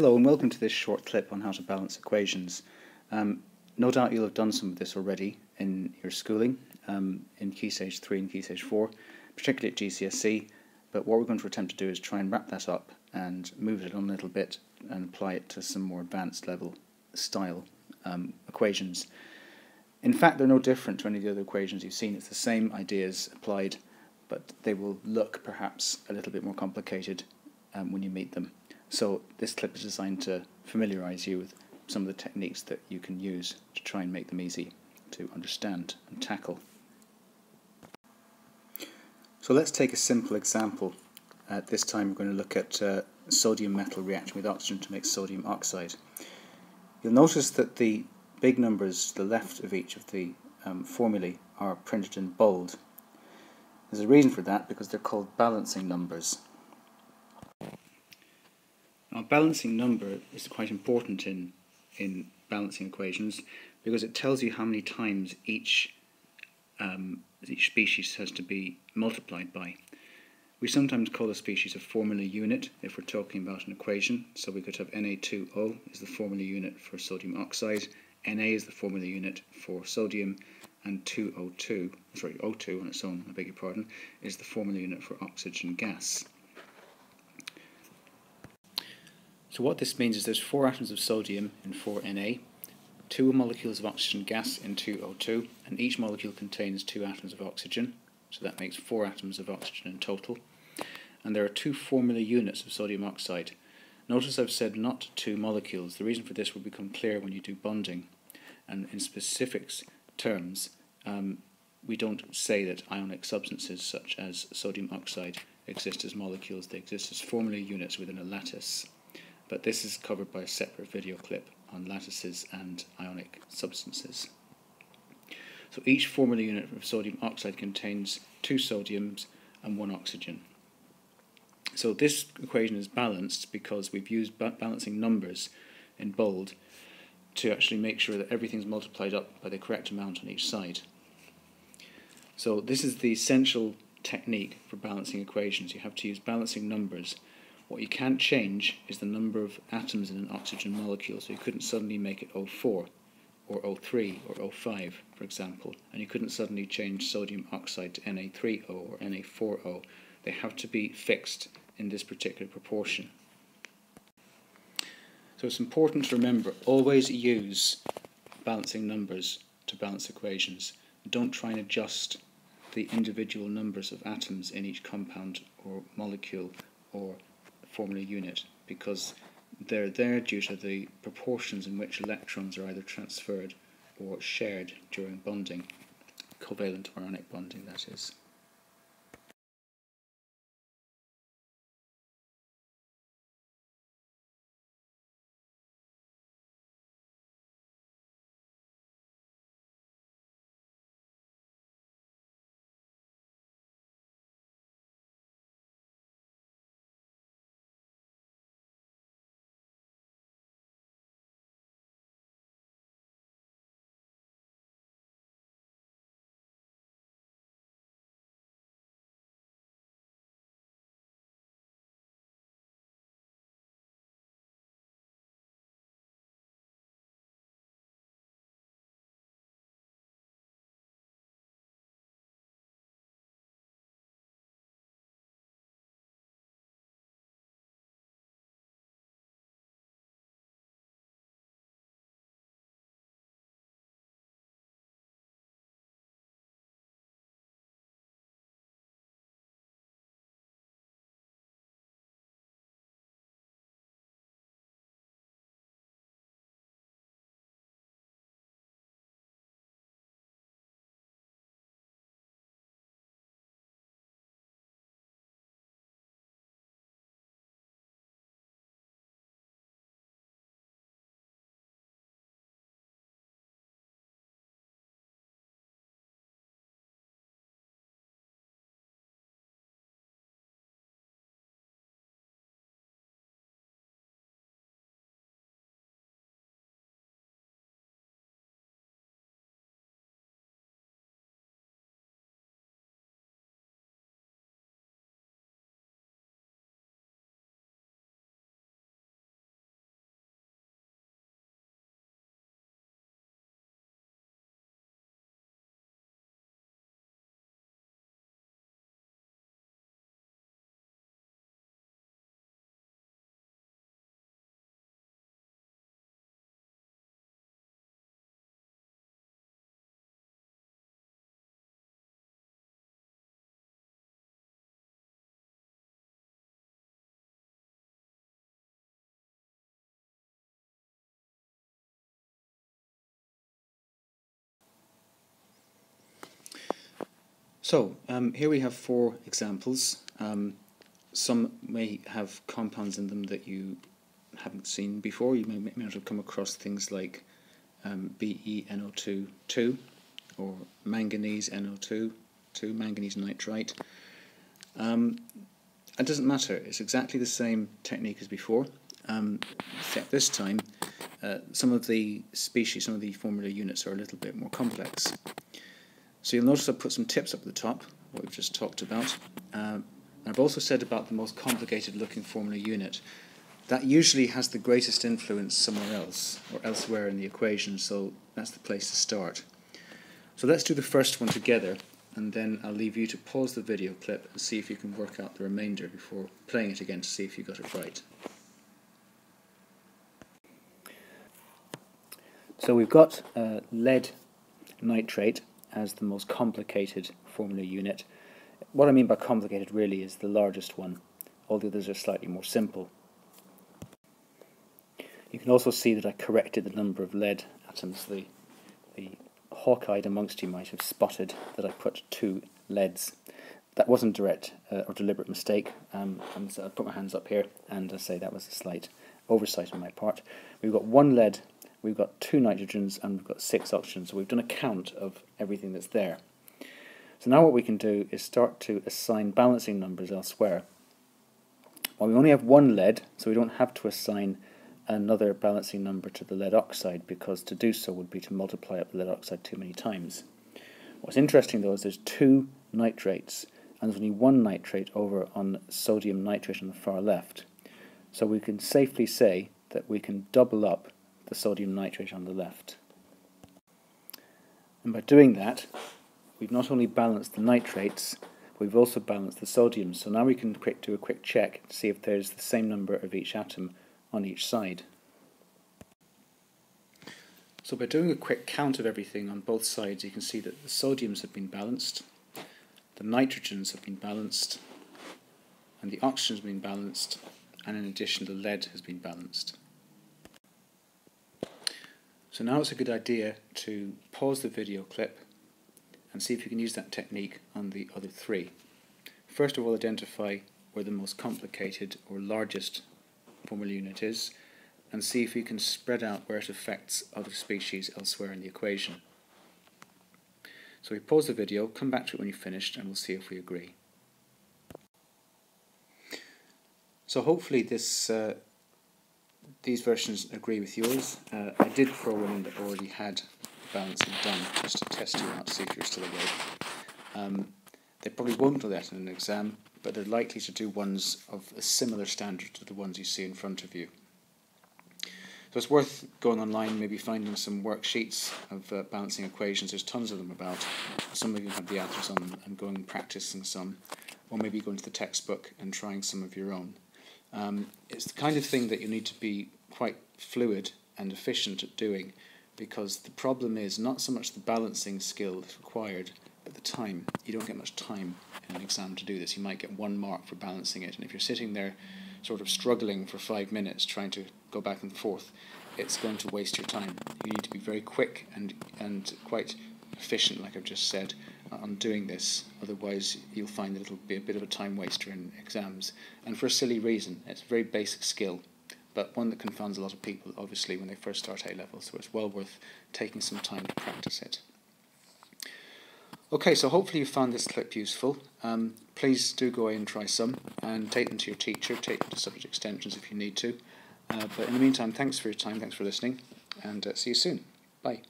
Hello and welcome to this short clip on how to balance equations. Um, no doubt you'll have done some of this already in your schooling, um, in Key Stage 3 and Key Stage 4, particularly at GCSE, but what we're going to attempt to do is try and wrap that up and move it on a little bit and apply it to some more advanced level style um, equations. In fact, they're no different to any of the other equations you've seen. It's the same ideas applied, but they will look perhaps a little bit more complicated um, when you meet them. So this clip is designed to familiarise you with some of the techniques that you can use to try and make them easy to understand and tackle. So let's take a simple example. At this time we're going to look at uh, sodium metal reacting with oxygen to make sodium oxide. You'll notice that the big numbers to the left of each of the um, formulae are printed in bold. There's a reason for that because they're called balancing numbers. Balancing number is quite important in, in balancing equations because it tells you how many times each, um, each species has to be multiplied by. We sometimes call a species a formula unit if we're talking about an equation. So we could have Na2O is the formula unit for sodium oxide, Na is the formula unit for sodium, and 2O2, sorry, O2 on its own, I beg your pardon, is the formula unit for oxygen gas. So what this means is there's four atoms of sodium in 4Na, two molecules of oxygen gas in 2O2, and each molecule contains two atoms of oxygen, so that makes four atoms of oxygen in total. And there are two formula units of sodium oxide. Notice I've said not two molecules. The reason for this will become clear when you do bonding. And in specifics terms, um, we don't say that ionic substances such as sodium oxide exist as molecules. They exist as formula units within a lattice but this is covered by a separate video clip on lattices and ionic substances. So each formula unit of sodium oxide contains two sodiums and one oxygen. So this equation is balanced because we've used ba balancing numbers in bold to actually make sure that everything's multiplied up by the correct amount on each side. So this is the essential technique for balancing equations. You have to use balancing numbers what you can't change is the number of atoms in an oxygen molecule, so you couldn't suddenly make it O4 or O3 or O5, for example, and you couldn't suddenly change sodium oxide to Na3O or Na4O. They have to be fixed in this particular proportion. So it's important to remember, always use balancing numbers to balance equations. Don't try and adjust the individual numbers of atoms in each compound or molecule or formula unit because they're there due to the proportions in which electrons are either transferred or shared during bonding, covalent or ionic bonding that is. So um, here we have four examples. Um, some may have compounds in them that you haven't seen before. You may, may not have come across things like um, BeNO2 2 or manganese NO2 2, manganese nitrite. Um, it doesn't matter, it's exactly the same technique as before, um, except this time uh, some of the species, some of the formula units are a little bit more complex. So you'll notice I've put some tips up at the top, what we've just talked about. Um, I've also said about the most complicated looking formula unit. That usually has the greatest influence somewhere else, or elsewhere in the equation, so that's the place to start. So let's do the first one together, and then I'll leave you to pause the video clip and see if you can work out the remainder before playing it again to see if you got it right. So we've got uh, lead nitrate as the most complicated formula unit. What I mean by complicated really is the largest one. All the others are slightly more simple. You can also see that I corrected the number of lead atoms. The, the hawk-eyed amongst you might have spotted that I put two leads. That wasn't direct uh, or deliberate mistake. Um, so I put my hands up here and I say that was a slight oversight on my part. We've got one lead we've got two nitrogens and we've got six oxygens. So we've done a count of everything that's there. So now what we can do is start to assign balancing numbers elsewhere. Well, we only have one lead, so we don't have to assign another balancing number to the lead oxide because to do so would be to multiply up the lead oxide too many times. What's interesting though is there's two nitrates and there's only one nitrate over on sodium nitrate on the far left. So we can safely say that we can double up the sodium nitrate on the left. And by doing that, we've not only balanced the nitrates, but we've also balanced the sodium. So now we can quick do a quick check to see if there's the same number of each atom on each side. So by doing a quick count of everything on both sides, you can see that the sodiums have been balanced, the nitrogens have been balanced, and the oxygens have been balanced, and in addition the lead has been balanced. So now it's a good idea to pause the video clip and see if you can use that technique on the other three. First of all identify where the most complicated or largest formula unit is and see if you can spread out where it affects other species elsewhere in the equation. So we pause the video, come back to it when you've finished and we'll see if we agree. So hopefully this uh, these versions agree with yours. Uh, I did throw one in that already had balancing done, just to test you out, see if you're still awake. Um, they probably won't do that in an exam, but they're likely to do ones of a similar standard to the ones you see in front of you. So it's worth going online, maybe finding some worksheets of uh, balancing equations. There's tons of them about. Some of you have the answers on them, and going and practicing some, or maybe going to the textbook and trying some of your own. Um, it's the kind of thing that you need to be quite fluid and efficient at doing because the problem is not so much the balancing skill that's required, but the time. You don't get much time in an exam to do this. You might get one mark for balancing it, and if you're sitting there sort of struggling for five minutes trying to go back and forth, it's going to waste your time. You need to be very quick and, and quite efficient, like I've just said, on doing this. Otherwise, you'll find that it'll be a bit of a time waster in exams, and for a silly reason. It's a very basic skill, but one that confounds a lot of people, obviously, when they first start A level. So it's well worth taking some time to practice it. Okay, so hopefully you found this clip useful. Um, please do go away and try some, and take them to your teacher, take them to subject extensions if you need to. Uh, but in the meantime, thanks for your time, thanks for listening, and uh, see you soon. Bye.